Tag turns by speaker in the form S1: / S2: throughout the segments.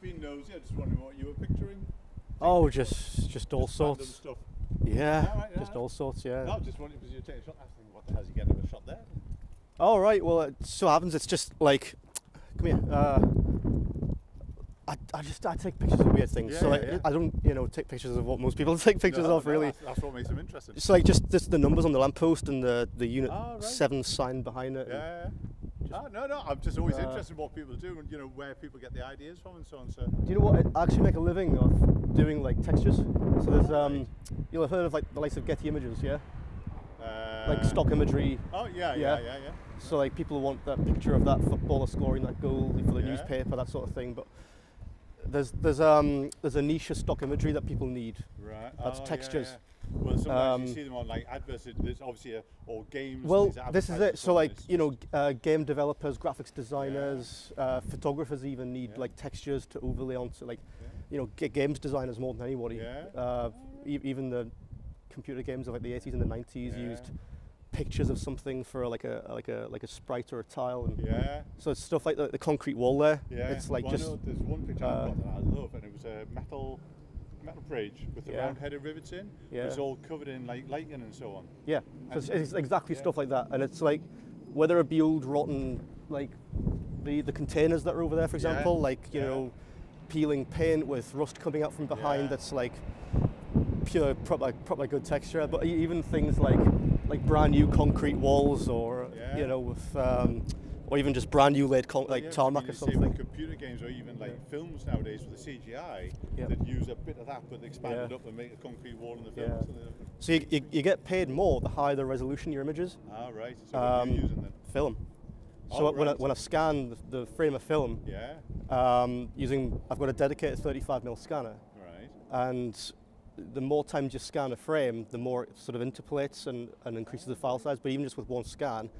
S1: just being nosy. I just wondering what you were picturing.
S2: Oh, just just all
S1: Just
S2: sorts.
S1: Stuff.
S2: Yeah,
S1: All right,
S2: just
S1: yeah.
S2: all sorts. Yeah.
S1: No, just wondering because you're taking a shot. I was thinking, what the hell's he getting a shot there?
S2: Oh right. Well, it so happens. It's just like, come here. Uh, I, I just I take pictures of weird things. so
S1: Yeah,
S2: like
S1: yeah, yeah.
S2: I don't you know take pictures of what most people take pictures
S1: No,
S2: of
S1: no,
S2: really.
S1: That's, that's what makes them interesting.
S2: It's like just just the numbers on the lamppost and the the unit
S1: Ah, right.
S2: seven sign behind it. and-
S1: Ah, no, no. I'm just always
S2: Uh,
S1: interested in what people do and you know where people get the ideas from and so on. So
S2: Do you know what? I actually make a living of doing like textures. So there's um, you'll have heard of like the likes of Getty Images, yeah,
S1: uh,
S2: like stock imagery.
S1: Oh yeah, yeah,
S2: Yeah.
S1: yeah, yeah.
S2: So like people want that picture of that footballer scoring that goal for the
S1: Yeah.
S2: newspaper, that sort of thing. But there's there's um there's a niche of stock imagery that people need.
S1: Right.
S2: That's
S1: oh,
S2: textures.
S1: Yeah. Well, sometimes
S2: Um,
S1: you see them on like adverts. There's obviously a, or games.
S2: Well, this is it. So like you know, uh, game developers, graphics designers, uh, photographers even need
S1: Yeah.
S2: like textures to overlay onto like
S1: Yeah.
S2: you know g- games designers more than anybody.
S1: Yeah.
S2: Uh, e- even the computer games of like the 80s and the 90s
S1: Yeah.
S2: used pictures of something for like a like a like a sprite or a tile and
S1: Yeah.
S2: so it's stuff like the, the concrete wall there
S1: Yeah.
S2: it's like
S1: well, I
S2: just
S1: know there's one picture
S2: uh,
S1: I've got that I love, and it was a metal metal bridge with the
S2: Yeah.
S1: round-headed rivets in.
S2: Yeah.
S1: It's all covered in like lightning and so on.
S2: yeah so it's, it's exactly
S1: yeah.
S2: stuff like that and it's like whether it be old rotten like the the containers that are over there for
S1: Yeah.
S2: example like you
S1: Yeah.
S2: know peeling paint with rust coming out from behind
S1: Yeah.
S2: that's like pure proper proper good texture but even things like like brand new concrete walls or
S1: Yeah.
S2: you know with um, or even just brand new laid con- like
S1: Yeah, 'cause I
S2: tarmac
S1: mean,
S2: or
S1: you see with
S2: something
S1: computer games or even like films nowadays with the CGI
S2: Yeah.
S1: that use a bit of that but expand
S2: Yeah.
S1: it up and make a concrete wall in the film.
S2: Yeah.
S1: So
S2: you, you, you get paid more the higher the resolution your images.
S1: ah, right. So what are you
S2: Um,
S1: using then?
S2: Film. So
S1: Oh,
S2: when, I, when I scan the, the frame of film,
S1: Yeah.
S2: um, using I've got a dedicated 35mm scanner,
S1: Right.
S2: and the more times you scan a frame, the more it sort of interpolates and, and increases the file size. But even just with one scan,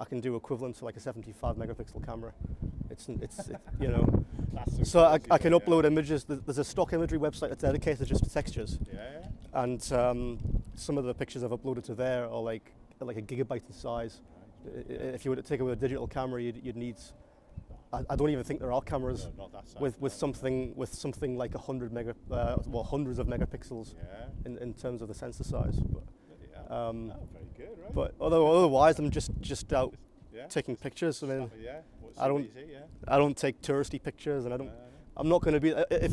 S2: I can do equivalent to like a 75 megapixel camera. It's it's it, you know. So I, I can
S1: yeah.
S2: upload images. There's a stock imagery website that's dedicated just to textures.
S1: Yeah.
S2: and um, some of the pictures I've uploaded to there are like like a gigabyte in size. If you were to take away a digital camera, you'd, you'd need. I, I don't even think there are cameras
S1: No,
S2: with with something with something like a hundred mega, uh, well, hundreds of megapixels
S1: Yeah.
S2: in, in terms of the sensor size. But,
S1: yeah.
S2: Um,
S1: oh, very good, right?
S2: but although otherwise, I'm just just out
S1: yeah.
S2: taking pictures. I mean,
S1: yeah.
S2: I don't-
S1: see, yeah.
S2: I don't take touristy pictures, and I don't.
S1: No.
S2: I'm not going to be if.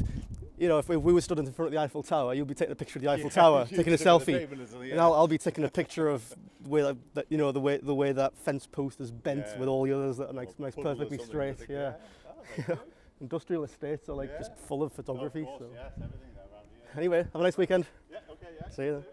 S2: You know, if, if we were stood in front of the Eiffel Tower, you'll be taking a picture of the Eiffel Tower, taking a
S1: sit at the
S2: selfie.
S1: and so,
S2: And
S1: yeah.
S2: I'll, I'll be taking a picture of the way that, that you know the way the way that fence post is bent with all the others that are nice, nice perfectly straight. Yeah.
S1: Oh.
S2: Industrial estates are like just full of
S1: Oh, of
S2: photography.
S1: course,
S2: so.
S1: yes, everything around here.
S2: Anyway, have a nice weekend.
S1: Yeah, okay, yeah.
S2: See you then.